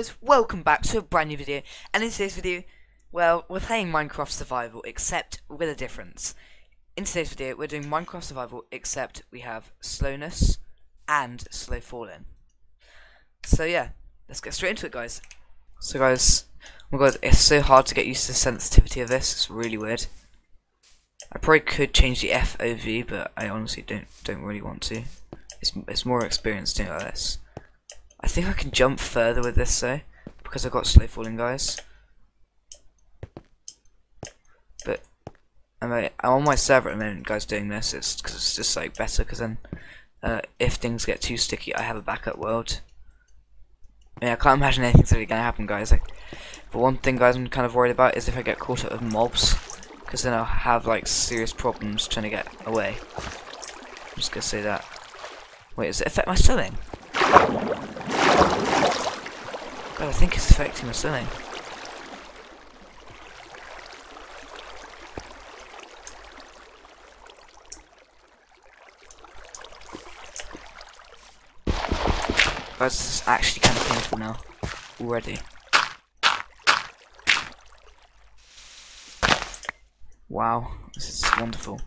guys, welcome back to a brand new video, and in today's video, well, we're playing Minecraft Survival, except with a difference. In today's video, we're doing Minecraft Survival, except we have slowness and slow falling. So yeah, let's get straight into it, guys. So guys, oh my god, it's so hard to get used to the sensitivity of this, it's really weird. I probably could change the FOV, but I honestly don't don't really want to. It's, it's more experience doing like this. I think I can jump further with this though, because I've got slow falling guys. But I'm, I'm on my server at the moment, guys, doing this. It's because it's just like better. Because then, uh, if things get too sticky, I have a backup world. Yeah, I can't imagine anything's really gonna happen, guys. Like, but one thing, guys, I'm kind of worried about is if I get caught up with mobs, because then I'll have like serious problems trying to get away. I'm just gonna say that. Wait, does it affect my swimming? God, I think it's affecting my this is actually kind of painful now. Already. Wow, this is wonderful.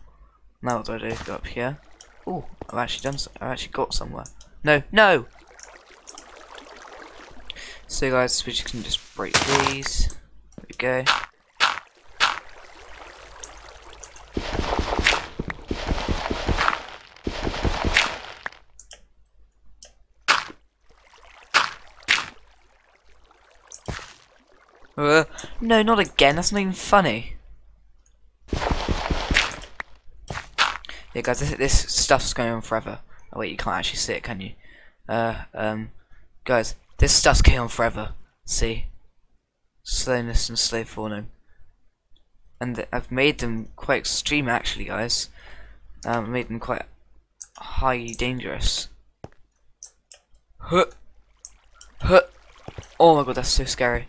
Now what do I do? Go up here. Oh, I've actually done. So I've actually got somewhere. No, no. So guys, we just can just break these. There we go. Uh, no, not again. That's not even funny. Yeah, guys, this, this stuff's going on forever. Oh wait, you can't actually see it, can you? Uh, um, guys, this stuff's going on forever. See? Slowness and slow falling. And I've made them quite extreme, actually, guys. Um, made them quite highly dangerous. Huh. Huh. Oh my god, that's so scary.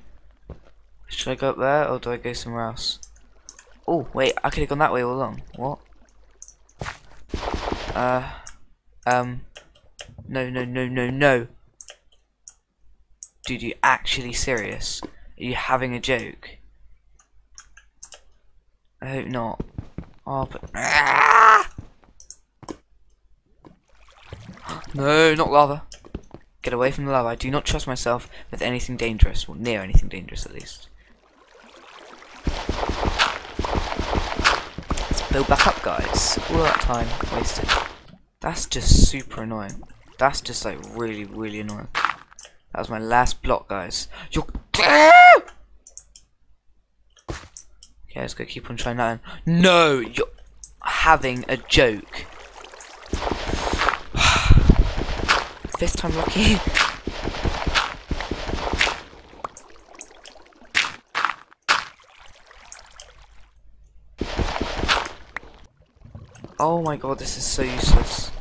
Should I go up there, or do I go somewhere else? Oh, wait, I could have gone that way all along. What? Uh, um, no, no, no, no, no. Dude, you actually serious? Are you having a joke? I hope not. Oh, but ah! No, not lava. Get away from the lava. I do not trust myself with anything dangerous, or near anything dangerous at least. Let's build back up, guys. All that time wasted. That's just super annoying. That's just like really, really annoying. That was my last block, guys. You're. Okay, let's go keep on trying that. No, you're having a joke. Fifth time lucky. Oh my god, this is so useless.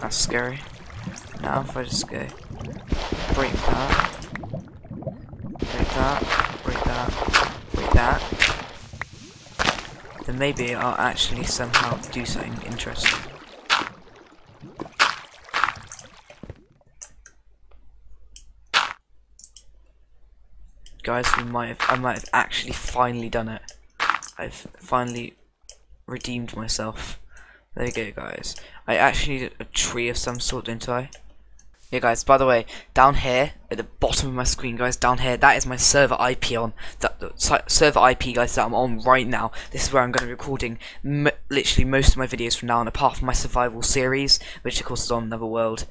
That's scary. Now if I just go break that, break that, break that, break that, then maybe I'll actually somehow do something interesting. Guys, we might have, I might have actually finally done it. I've finally redeemed myself. There you go, guys. I actually need a tree of some sort, don't I? Yeah, guys, by the way, down here, at the bottom of my screen, guys, down here, that is my server IP on, that server IP, guys, that I'm on right now. This is where I'm going to be recording literally most of my videos from now on, apart from my survival series, which, of course, is on Another World.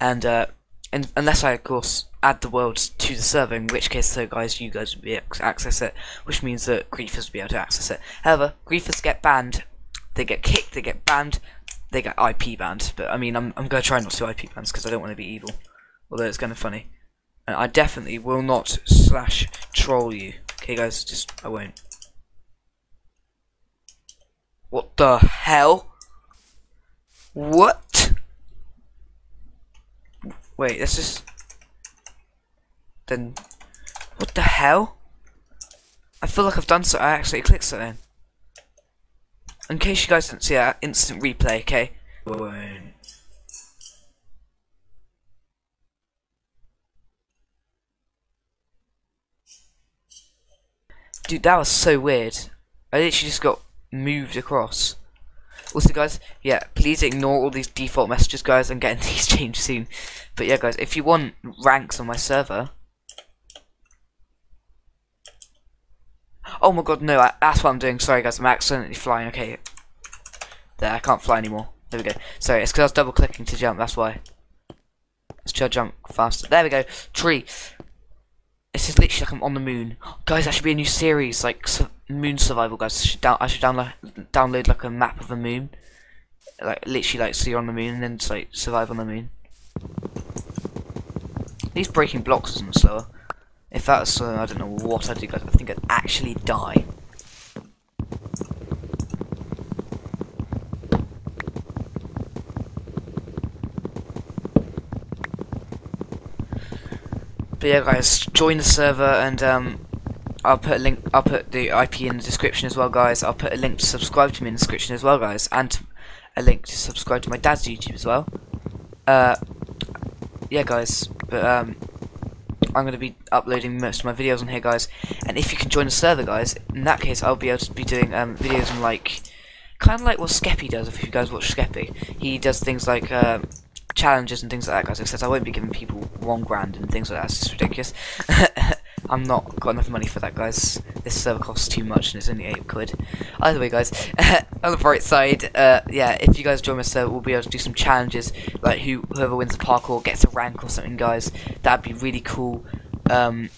And, uh, and unless I, of course, add the world to the server, in which case, so guys, you guys will be able to access it, which means that griefers will be able to access it. However, griefers get banned, they get kicked, they get banned, they get IP banned. But I mean, I'm I'm gonna try not to IP bans because I don't want to be evil, although it's kind of funny. And I definitely will not slash troll you. Okay, guys, just I won't. What the hell? What? Wait, this is then What the hell? I feel like I've done so. I actually clicked something. In case you guys didn't see that instant replay, okay? Dude, that was so weird. I literally just got moved across. Also, guys, yeah, please ignore all these default messages, guys. I'm getting these changed soon. But yeah, guys, if you want ranks on my server, Oh my god, no, I, that's what I'm doing. Sorry, guys, I'm accidentally flying. Okay. There, I can't fly anymore. There we go. Sorry, it's because I was double clicking to jump, that's why. Let's try to jump faster. There we go. Tree. This is literally like I'm on the moon. Guys, that should be a new series, like su moon survival, guys. I should, down I should download, download like a map of the moon. Like, literally, like, so you're on the moon and then like, survive on the moon. These breaking blocks isn't slower. If that's, uh, I don't know what I'd do, guys. I think I'd actually die. But yeah, guys, join the server, and um, I'll put a link. I'll put the IP in the description as well, guys. I'll put a link to subscribe to me in the description as well, guys, and a link to subscribe to my dad's YouTube as well. Uh, yeah, guys. But um, I'm going to be uploading most of my videos on here, guys. And if you can join the server, guys, in that case, I'll be able to be doing um, videos on, like, kind of like what Skeppy does, if you guys watch Skeppy. He does things like uh, challenges and things like that, guys. Except I won't be giving people one grand and things like that. It's just ridiculous. I'm not got enough money for that, guys. This server costs too much and it's only 8 quid. Either way, guys, on the bright side, uh, yeah, if you guys join my server, we'll be able to do some challenges, like who whoever wins the parkour gets a rank or something, guys. That'd be really cool. Um,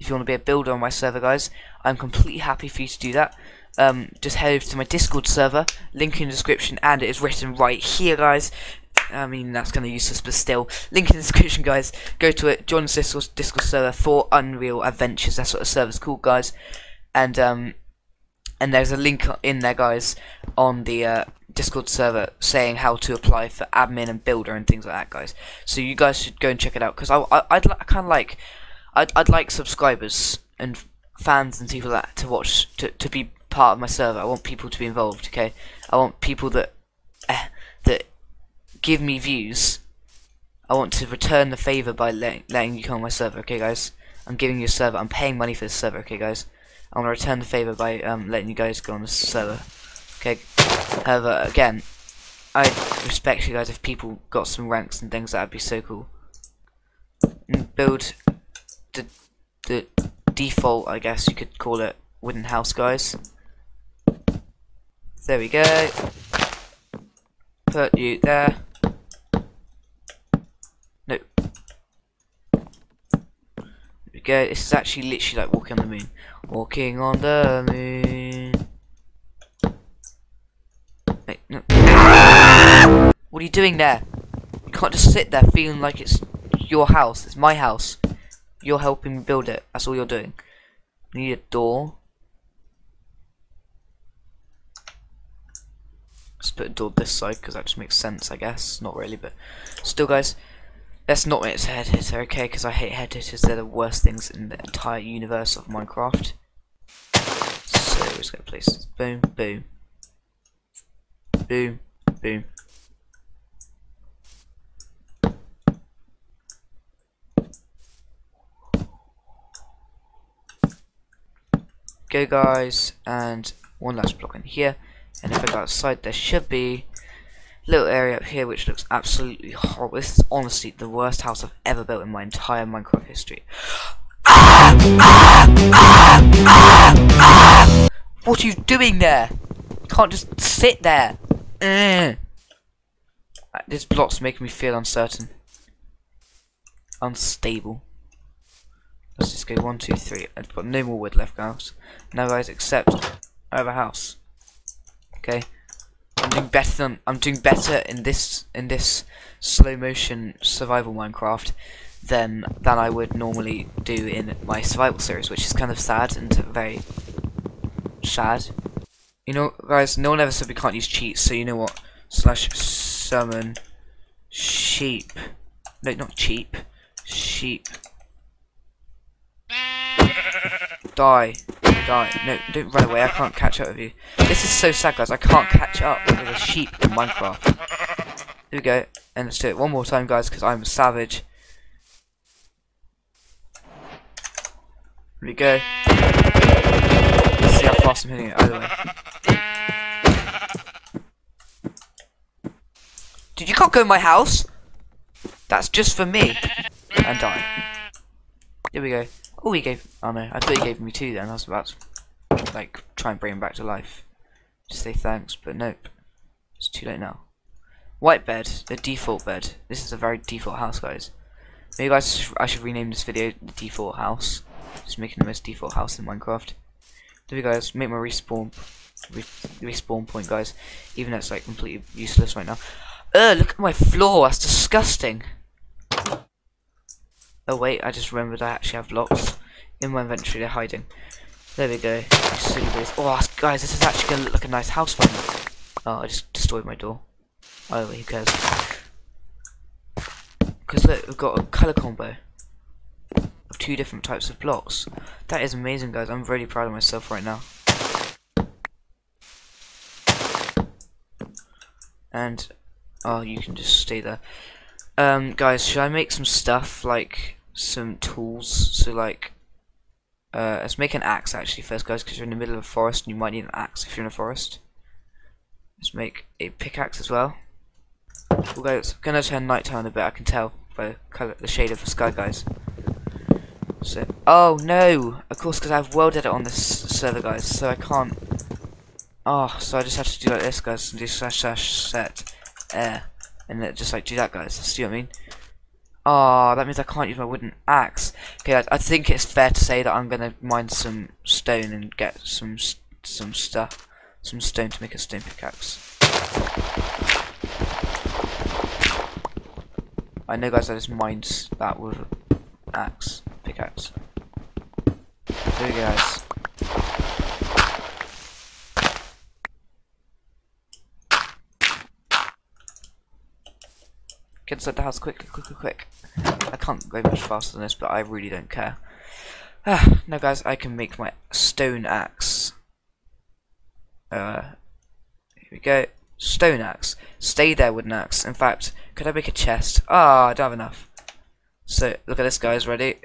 if you want to be a builder on my server, guys, I'm completely happy for you to do that. Um, just head over to my Discord server, link in the description, and it is written right here, guys. I mean, that's kind of useless, but still. Link in the description, guys. Go to it. Join the Discord, Discord server for Unreal Adventures. That's what the server's called, guys. And um, and there's a link in there, guys, on the uh, Discord server saying how to apply for admin and builder and things like that, guys. So you guys should go and check it out because I, I I'd I kind of like I'd I'd like subscribers and fans and people that to watch to to be part of my server. I want people to be involved. Okay, I want people that eh, that give me views, I want to return the favor by letting, letting you come on my server, okay guys? I'm giving you a server, I'm paying money for this server, okay guys? I want to return the favor by um, letting you guys go on the server, okay? However, again, I respect you guys if people got some ranks and things, that'd be so cool. And build the, the default, I guess you could call it, wooden house, guys. There we go. Put you there. Nope. There we go. This is actually literally like walking on the moon. Walking on the moon. Wait, no. What are you doing there? You can't just sit there feeling like it's your house. It's my house. You're helping me build it. That's all you're doing. Need a door. Let's put a door this side because that just makes sense, I guess. Not really, but still, guys. Let's not make it head hitter, okay? Because I hate head hitters. They're the worst things in the entire universe of Minecraft. So just gonna place this. Boom, boom, boom, boom. Go guys, and one last block in here. And if I go outside, there should be little area up here which looks absolutely horrible. This is honestly the worst house I've ever built in my entire Minecraft history. What are you doing there? You can't just sit there. Uh, this block's making me feel uncertain. Unstable. Let's just go one, two, three. I've got no more wood left, guys. Now, guys, except I have a house. Okay. I'm doing better than I'm doing better in this in this slow motion survival Minecraft than than I would normally do in my survival series, which is kind of sad and very sad. You know, guys, no one ever said we can't use cheats, so you know what? Slash summon sheep. No, not cheap. Sheep. Die. Die. No, don't run away. I can't catch up with you. This is so sad, guys. I can't catch up with a sheep in Minecraft. Here we go. And let's do it one more time, guys, because I'm a savage. Here we go. Let's see how fast I'm hitting it either way. Dude, you can't go in my house! That's just for me. And die. Here we go. Oh, he gave. Oh no, I thought he gave me two then. I was about to, like, try and bring him back to life. Just say thanks, but nope. It's too late now. White bed, the default bed. This is a very default house, guys. Maybe guys, I should rename this video the default house. Just making the most default house in Minecraft. There go, guys. Make my respawn re respawn point, guys. Even though it's like completely useless right now. Ugh, look at my floor. That's disgusting. Oh wait, I just remembered I actually have blocks in my inventory. They're hiding. There we go. Oh, guys, this is actually gonna look like a nice house finally. Oh, I just destroyed my door. Oh, who cares? Because look, we've got a color combo of two different types of blocks. That is amazing, guys. I'm really proud of myself right now. And oh, you can just stay there. Um, guys, should I make some stuff like some tools? So like, uh, let's make an axe actually first, guys, because you're in the middle of a forest and you might need an axe if you're in a forest. Let's make a pickaxe as well. Go, it's gonna turn nighttime a bit. I can tell by the color, the shade of the sky, guys. So, oh no! Of course, because I've world edit on this server, guys, so I can't. Oh, so I just have to do like this, guys, and do slash slash set air and then just like do that guys see what I mean Ah, oh, that means I can't use my wooden axe. Okay, I, I, think it's fair to say that I'm gonna mine some stone and get some some stuff, some stone to make a stone pickaxe. I know, guys. I just mined that with axe pickaxe. There we go, guys. Get inside the house quick, quick, quick, quick. I can't go much faster than this, but I really don't care. Ah, now guys, I can make my stone axe. Uh, here we go. Stone axe. Stay there, wooden axe. In fact, could I make a chest? Ah, oh, I don't have enough. So, look at this, guys. Ready?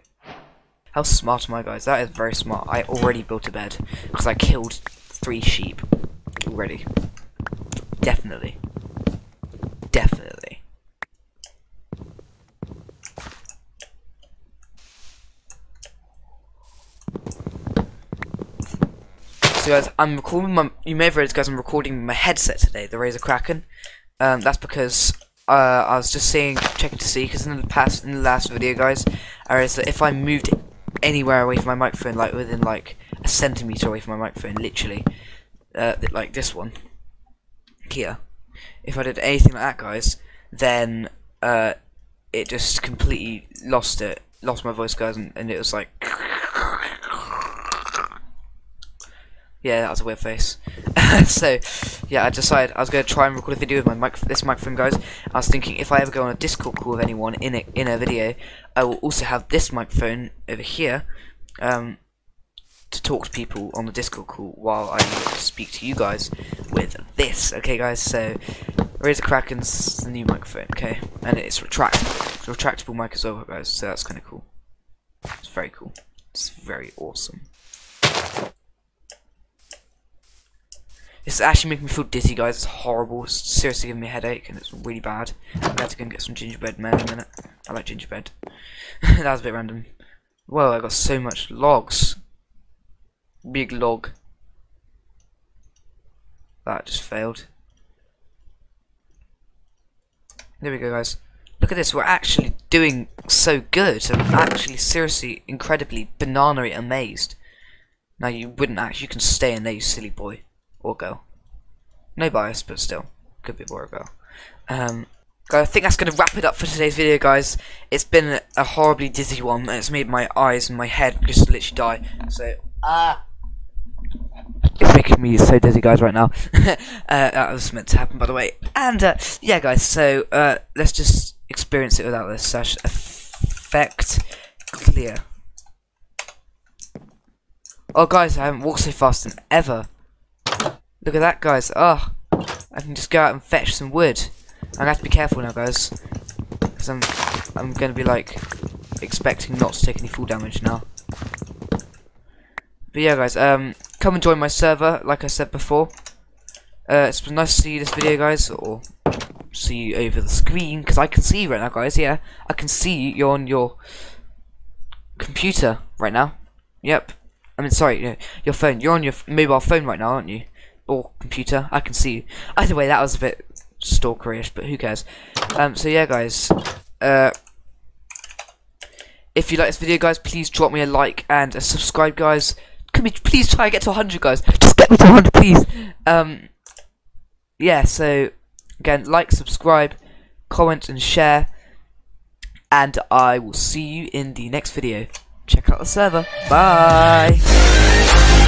How smart am I, guys? That is very smart. I already built a bed because I killed three sheep already. Definitely. Definitely. So guys, I'm recording my, you may have realized guys, I'm recording my headset today, the Razer Kraken. Um, that's because uh, I was just seeing, checking to see, because in the past, in the last video guys, I realized that if I moved anywhere away from my microphone, like within like a centimeter away from my microphone, literally, uh, like this one, here, if I did anything like that guys, then uh, it just completely lost it, lost my voice guys, and, and it was like Yeah, that was a weird face. so, yeah, I decided I was going to try and record a video with my mic this microphone, guys. I was thinking if I ever go on a Discord call with anyone in a, in a video, I will also have this microphone over here um, to talk to people on the Discord call while I speak to you guys with this. Okay, guys, so Razer Kraken's the new microphone, okay? And it's retractable. It's retractable mic as well, guys, so that's kind of cool. It's very cool. It's very awesome. It's actually making me feel dizzy, guys. It's horrible. It's seriously giving me a headache, and it's really bad. I'm going to go and get some gingerbread man in a minute. I like gingerbread. that was a bit random. Whoa, I got so much logs. Big log. That just failed. There we go, guys. Look at this. We're actually doing so good. I'm actually seriously, incredibly, banana amazed. Now, you wouldn't actually. You can stay in there, you silly boy or girl. No bias, but still, could be or girl. Um, I think that's going to wrap it up for today's video, guys. It's been a horribly dizzy one, and it's made my eyes and my head just literally die. So, ah. It's making me so dizzy, guys, right now. uh, that was meant to happen, by the way. And, uh, yeah, guys, so, uh, let's just experience it without this slash effect clear. Oh, guys, I haven't walked so fast in ever. Look at that, guys. Oh, I can just go out and fetch some wood. I'm have to be careful now, guys, because I'm I'm gonna be like expecting not to take any full damage now. But yeah, guys, um, come and join my server, like I said before. Uh, it's been nice to see this video, guys, or see you over the screen, because I can see you right now, guys. Yeah, I can see you on your computer right now. Yep. I mean, sorry, your phone. You're on your mobile phone right now, aren't you? Or computer. I can see you. Either way, that was a bit stalkerish, but who cares? Um, so yeah, guys. Uh, if you like this video, guys, please drop me a like and a subscribe, guys. Can we please try and get to 100, guys? Just get me to 100, please. Um, yeah. So again, like, subscribe, comment, and share. And I will see you in the next video check out the server. Bye!